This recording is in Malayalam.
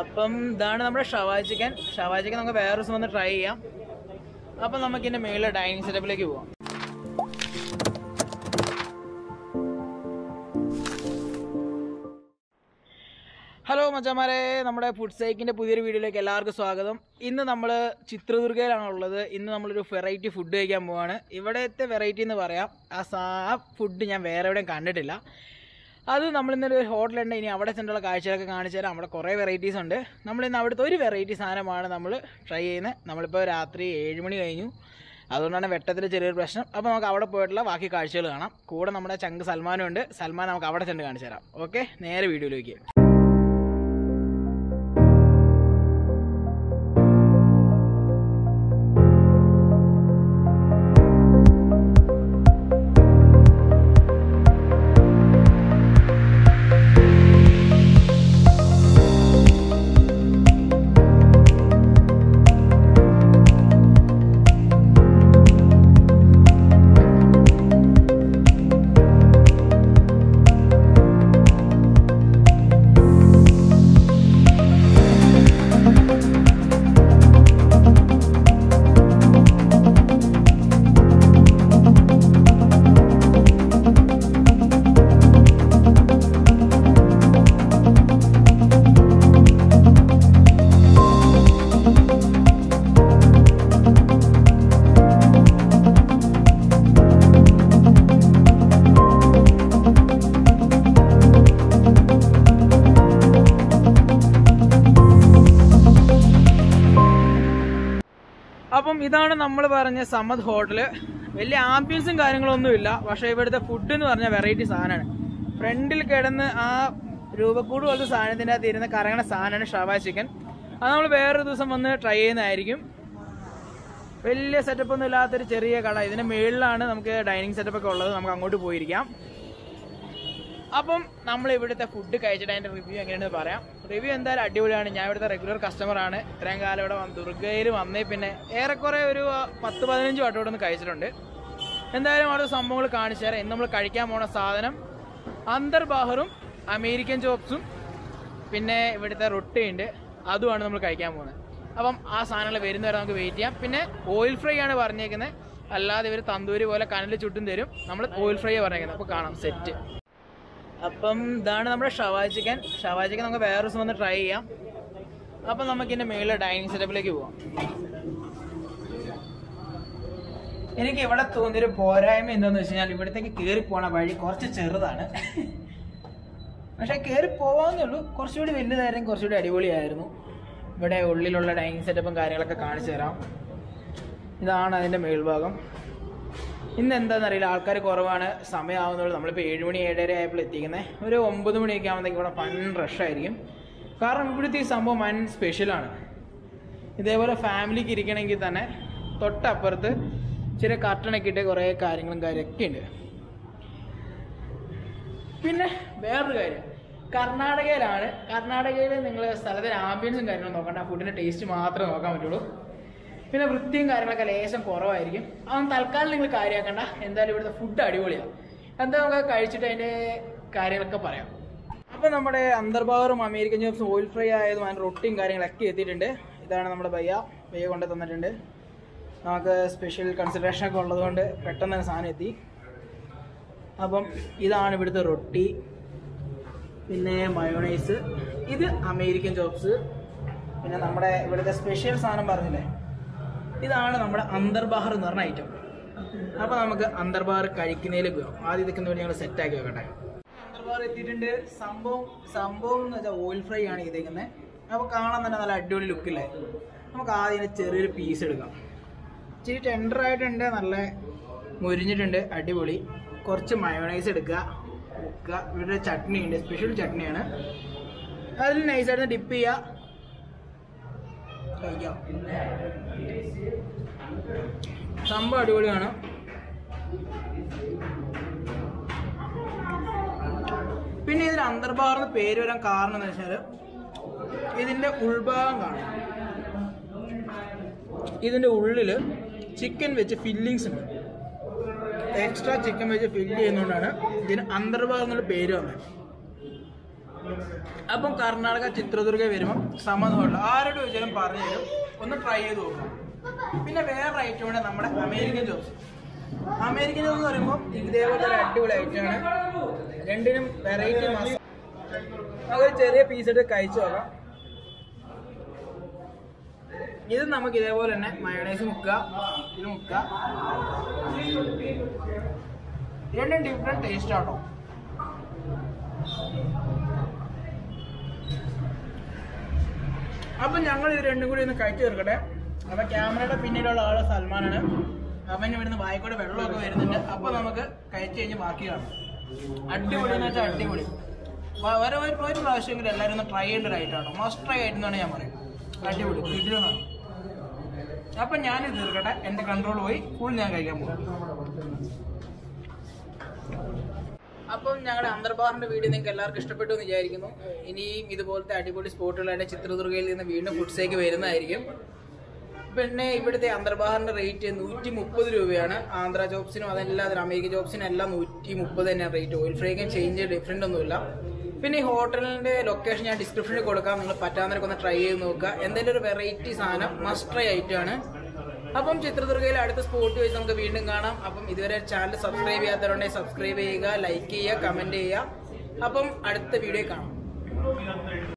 അപ്പം ഇതാണ് നമ്മുടെ ഷവാ ചിക്കൻ. ഷവാ ചിക്കൻ നമുക്ക് വേറെ ദിവസം വന്ന് ട്രൈ ചെയ്യാം. അപ്പം നമുക്ക് ഇതിന്റെ മേളിലെ ഡൈനിങ് സെറ്റപ്പിലേക്ക് പോവാം. ഹലോ മച്ചന്മാരെ നമ്മുടെ ഫുഡ് സൈക്കിന്റെ പുതിയൊരു വീഡിയോയിലേക്ക് എല്ലാവർക്കും സ്വാഗതം. ഇന്ന് നമ്മൾ ചിത്രദുർഗയിലാണ് ഉള്ളത്. ഇന്ന് നമ്മളൊരു വെറൈറ്റി ഫുഡ് കഴിക്കാൻ പോവാണ്. ഇവിടുത്തെ വെറൈറ്റി എന്ന് പറയാം. ആ ഫുഡ് ഞാൻ വേറെ എവിടെയും കണ്ടിട്ടില്ല. അത് നമ്മൾ ഇന്നൊരു ഹോട്ടലുണ്ട്. ഇനി അവിടെ ചെന്നുള്ള കാഴ്ചകളൊക്കെ കാണിച്ചു തരാം. അവിടെ കുറേ വെറൈറ്റീസ് ഉണ്ട്. നമ്മൾ ഇന്ന് അവിടുത്തെ ഒരു വെറൈറ്റി സാധനമാണ് നമ്മൾ ട്രൈ ചെയ്യുന്നത് നമ്മളിപ്പോൾ രാത്രി ഏഴ് മണി കഴിഞ്ഞു. അതുകൊണ്ടാണ് വെട്ടത്തിൽ ചെറിയൊരു പ്രശ്നം. അപ്പോൾ നമുക്ക് അവിടെ പോയിട്ടുള്ള ബാക്കി കാഴ്ചകൾ കാണാം. കൂടെ നമ്മുടെ ചങ്ക് സൽമാനും ഉണ്ട്. സൽമാൻ നമുക്ക് അവിടെ ചെന്ന് കാണിച്ചു തരാം. ഓക്കെ നേരെ വീഡിയോയിലേക്ക്. അപ്പം ഇതാണ് നമ്മൾ പറഞ്ഞ സമദ് ഹോട്ടൽ. വലിയ ആംബിയൻസും കാര്യങ്ങളൊന്നുമില്ല. പക്ഷേ ഇവിടുത്തെ ഫുഡ് എന്ന് പറഞ്ഞ വെറൈറ്റി സാധനമാണ്. ഫ്രണ്ടിൽ കിടന്ന് ആ രൂപക്കൂട് പോലത്തെ സാധനത്തിന്റെ അകത്ത് ഇരുന്ന് കറങ്ങണ സാധനമാണ് ഷവാ ചിക്കൻ. അത് നമ്മൾ വേറൊരു ദിവസം വന്ന് ട്രൈ ചെയ്യുന്നതായിരിക്കും. വലിയ സെറ്റപ്പ് ഒന്നും ഇല്ലാത്തൊരു ചെറിയ കട. ഇതിന് മുകളിലാണ് നമുക്ക് ഡൈനിങ് സെറ്റപ്പ് ഒക്കെ ഉള്ളത്. നമുക്ക് അങ്ങോട്ട് പോയിരിക്കാം. അപ്പം നമ്മൾ ഇവിടുത്തെ ഫുഡ് കഴിച്ചിട്ട് അതിന്റെ റിവ്യൂ എങ്ങനെയാണെന്ന് പറയാം. റിവ്യൂ എന്തായാലും അടിപൊളിയാണ്. ഞാൻ ഇവിടുത്തെ റെഗുലർ കസ്റ്റമർ ആണ്. ഇത്രയും കാലം ഇവിടെ ദുർഗയിൽ വന്നേ പിന്നെ ഏറെക്കുറെ ഒരു പത്ത് പതിനഞ്ച് വട്ടം ഇവിടെ നിന്ന് കഴിച്ചിട്ടുണ്ട്. എന്തായാലും അവിടെ സംഭവങ്ങൾ കാണിച്ചു തരാം. ഇന്ന് നമ്മൾ കഴിക്കാൻ പോണ സാധനം അന്തർബാഹറും അമേരിക്കൻ ചോപ്സും. പിന്നെ ഇവിടുത്തെ റൊട്ടിയുണ്ട് അതുമാണ് നമ്മൾ കഴിക്കാൻ പോകുന്നത് അപ്പം ആ സാധനങ്ങൾ വരുന്നവരെ നമുക്ക് വെയിറ്റ് ചെയ്യാം. പിന്നെ ഓയിൽ ഫ്രൈ ആണ് പറഞ്ഞേക്കുന്നത് അല്ലാതെ ഇവർ തന്തൂരി പോലെ കനൽ ചുട്ടും തരും. നമ്മൾ ഓയിൽ ഫ്രൈ പറഞ്ഞേക്കുന്നത് അപ്പോൾ കാണാം. സെറ്റ് അപ്പം ഇതാണ് നമ്മുടെ ഷവാ ചിക്കൻ. ഷവാ ചിക്കൻ നമുക്ക് വേറെ ദിവസം വന്ന് ട്രൈ ചെയ്യാം. അപ്പം നമുക്കിന്റെ മേളിലെ ഡൈനിങ് സെറ്റപ്പിലേക്ക് പോവാം. എനിക്ക് ഇവിടെ തോന്നിയൊരു പോരായ്മ എന്താന്ന് വെച്ച് കഴിഞ്ഞാൽ ഇവിടത്തേക്ക് കയറി പോണ വഴി കുറച്ച് ചെറുതാണ്. പക്ഷേ കയറി പോവാന്നേ ഉള്ളൂ. കുറച്ചുകൂടി വലുതായിരുന്നു കുറച്ചുകൂടി അടിപൊളിയായിരുന്നു. ഇവിടെ ഉള്ളിലുള്ള ഡൈനിങ് സെറ്റപ്പും കാര്യങ്ങളൊക്കെ കാണിച്ചു തരാം. ഇതാണ് അതിന്റെ മേൽഭാഗം. ഇന്ന് എന്താണെന്നറിയില്ല ആൾക്കാർ കുറവാണ് സമയമാവുന്നുള്ളൂ നമ്മളിപ്പോൾ ഏഴ് മണി ഏഴര ആയപ്പോൾ എത്തിക്കുന്നത് ഒരു ഒമ്പത് മണിയൊക്കെ ആകുമ്പോഴത്തേക്കും ഇവിടെ ഫൺ റഷായിരിക്കും കാരണം ഇവിടുത്തെ ഈ സംഭവം വൻ സ്പെഷ്യലാണ് ഇതേപോലെ ഫാമിലിക്ക് ഇരിക്കണമെങ്കിൽ തന്നെ തൊട്ടപ്പുറത്ത് ചില കർട്ടണൊക്കെ ഇട്ട് കുറേ കാര്യങ്ങളും കാര്യമൊക്കെ ഉണ്ട്. പിന്നെ വേറൊരു കാര്യം. കർണാടകയിലാണ്. കർണാടകയിൽ നിങ്ങൾ സ്ഥലത്തിന് ആംബിയൻസും കാര്യങ്ങളും നോക്കണ്ട. ഫുഡിന്റെ ടേസ്റ്റ് മാത്രമേ നോക്കാൻ പറ്റുള്ളൂ. പിന്നെ വൃത്തിയും കാര്യങ്ങളൊക്കെ ലേശം കുറവായിരിക്കും. അതൊന്നും തൽക്കാലം നിങ്ങൾ കാര്യമാക്കണ്ട എന്തായാലും ഇവിടുത്തെ ഫുഡ് അടിപൊളിയാണ് എന്താ നമുക്ക് കഴിച്ചിട്ട് അതിന്റെ കാര്യങ്ങളൊക്കെ പറയാം. അപ്പോൾ നമ്മുടെ അന്തർഭാഗറും അമേരിക്കൻ ജോബ്സ് ഓയിൽ ഫ്രൈ ആയതും അതിന്റെ റൊട്ടിയും കാര്യങ്ങളൊക്കെ എത്തിയിട്ടുണ്ട്. ഇതാണ് നമ്മുടെ ബയ്യ. ബയ്യ കൊണ്ട് തന്നിട്ടുണ്ട്. നമുക്ക് സ്പെഷ്യൽ കൺസിഡറേഷൻ ഒക്കെ ഉള്ളതുകൊണ്ട് പെട്ടെന്ന് തന്നെ സാധനം എത്തി. അപ്പം ഇതാണ് ഇവിടുത്തെ റൊട്ടി. പിന്നെ മയോണൈസ് ഇത് അമേരിക്കൻ ജോബ്സ് പിന്നെ നമ്മുടെ ഇവിടുത്തെ സ്പെഷ്യൽ സാധനം പറഞ്ഞില്ലേ? ഇതാണ് നമ്മുടെ അന്തർബാഹർ എന്ന് പറഞ്ഞ ഐറ്റം അപ്പോൾ നമുക്ക് അന്തർബാഹർ കഴിക്കുന്നതിലേക്ക് പോകാം ആദ്യം ഇതൊക്കെ വേണ്ടി സെറ്റ് ആക്കി വെക്കട്ടെ. അന്തർബാഹർ എത്തിയിട്ടുണ്ട്. സംഭവം സംഭവം എന്ന് വെച്ചാൽ ഓയിൽ ഫ്രൈ ആണ് ചെയ്തേക്കുന്നത് അപ്പോൾ കാണാൻ തന്നെ നല്ല അടിപൊളി ലുക്കില്ലേ നമുക്ക് ആദ്യം ചെറിയൊരു പീസ് എടുക്കാം. ഇച്ചിരി ടെൻഡർ ആയിട്ടുണ്ട്. നല്ല മുരിഞ്ഞിട്ടുണ്ട്. അടിപൊളി. കുറച്ച് മയോണൈസ് എടുക്കുക. ഇവിടെ ചട്നി ഉണ്ട് സ്പെഷ്യൽ ചട്നിയാണ്. അതിൽ നൈസായിട്ട് ഡിപ്പ് ചെയ്യുക. കഴിക്കാം സംഭവം അടിപൊളിയാണ്. പിന്നെ ഇതിന് അന്തർഭാഗം പേര് വരാൻ കാരണം എന്ന് വെച്ചാൽ ഇതിന്റെ ഉൾഭാഗം കാണാം. ഇതിന്റെ ഉള്ളിൽ ചിക്കൻ വെച്ച് ഫില്ലിങ്സ് ഉണ്ട്. എക്സ്ട്രാ ചിക്കൻ വെച്ച് ഫില്ല് ചെയ്യുന്നതുകൊണ്ടാണ് ഇതിന് അന്തർഭാഗം എന്നുള്ള പേര് വന്നത്. അപ്പം കർണാടക ചിത്രദുർഗ വരുമ്പോൾ സമ്മതമുള്ള ആരോട് ചോദിച്ചാലും പറഞ്ഞു തരും ഒന്ന് ട്രൈ ചെയ്ത് നോക്കാം. പിന്നെ വേറെ ആണ് നമ്മുടെ അമേരിക്കൻ ജോസ് അമേരിക്കൻ ജോബ്സ് എന്ന് പറയുമ്പോൾ ഇതേപോലെ ഒരു അടിപൊളി ഐറ്റമാണ് രണ്ടിനും വെറൈറ്റി മസാല നമുക്കൊരു ചെറിയ പീസ് എടുത്ത് കഴിച്ചു നോക്കാം. ഇത് നമുക്ക് ഇതേപോലെ തന്നെ മയോണൈസ് മുക്ക ഇത് മുക്ക രണ്ടും ഡിഫറെന്റ് ടേസ്റ്റ് ആട്ടോ. അപ്പൊ ഞങ്ങൾ ഇത് രണ്ടും കൂടി ഒന്ന് കഴിച്ചു തീർക്കട്ടെ. അപ്പൊ ക്യാമറയുടെ പിന്നിലുള്ള ആൾ സൽമാനാണ്. അവൻ ഇവിടുന്ന് വായിക്കൂടെ വെള്ളമൊക്കെ വരുന്നുണ്ട്. അപ്പൊ നമുക്ക് കഴിച്ചു കഴിഞ്ഞ് ബാക്കി കാണാം. അടിപൊളി എന്ന് വെച്ചാൽ അടിപൊളി. ഓരോ ഒരു പ്രാവശ്യമെങ്കിലും എല്ലാവരും ഒന്ന് ട്രൈ ചെയ്യേണ്ട ഒരു മസ്റ്റ് ട്രൈ ആയിട്ടെന്നാണ് ഞാൻ പറയുന്നത്. അടിപൊളി. കിട്ടിയതാണ് അപ്പൊ ഞാനിത് തീർക്കട്ടെ. എന്റെ കൺട്രോൾ പോയി. ഫുൾ ഞാൻ കഴിക്കാൻ പോകും അപ്പം ഞങ്ങളുടെ അന്തർബാറിന്റെ വീഡിയോ നിങ്ങൾക്ക് എല്ലാവർക്കും ഇഷ്ടപ്പെട്ടു എന്ന് വിചാരിക്കുന്നു. ഇനിയും ഇതുപോലത്തെ അടിപൊളി സ്പോട്ടുകളായിട്ട് ചിത്രദുർഗയിൽ നിന്ന് വീണ്ടും ഫുഡ്സേക്ക് വരുന്നതായിരിക്കും. പിന്നെ ഇവിടുത്തെ അന്തർബാറിന്റെ റേറ്റ് നൂറ്റി മുപ്പത് രൂപയാണ്. ആന്ധ്ര ജോബ്സിനും അതെല്ലാം അമേരിക്ക ജോബ്സിനും എല്ലാം നൂറ്റി മുപ്പത് തന്നെയാണ് റേറ്റ് ഓയിൽ ഫ്രൈക്കും ചേഞ്ച് ഡിഫറെന്റ് ഒന്നുമില്ല. പിന്നെ ഈ ഹോട്ടലിന്റെ ലൊക്കേഷൻ ഞാൻ ഡിസ്ക്രിപ്ഷനിൽ കൊടുക്കാം. നിങ്ങൾ പറ്റാവുന്നവരൊക്കെ ഒന്ന് ട്രൈ ചെയ്ത് നോക്കുക. എന്തെങ്കിലും ഒരു വെറൈറ്റി സാധനം മസ്റ്റ് ട്രൈ ആയിട്ടാണ് അപ്പം ചിത്രദുർഗയിലെ അടുത്ത സ്പോട്ട് വെച്ച് നമുക്ക് വീണ്ടും കാണാം. അപ്പം ഇതുവരെ ചാനൽ സബ്സ്ക്രൈബ് ചെയ്യാത്തവരുണ്ടെങ്കിൽ സബ്സ്ക്രൈബ് ചെയ്യുക ലൈക്ക് ചെയ്യുക കമന്റ് ചെയ്യുക. അപ്പം അടുത്ത വീഡിയോ കാണാം.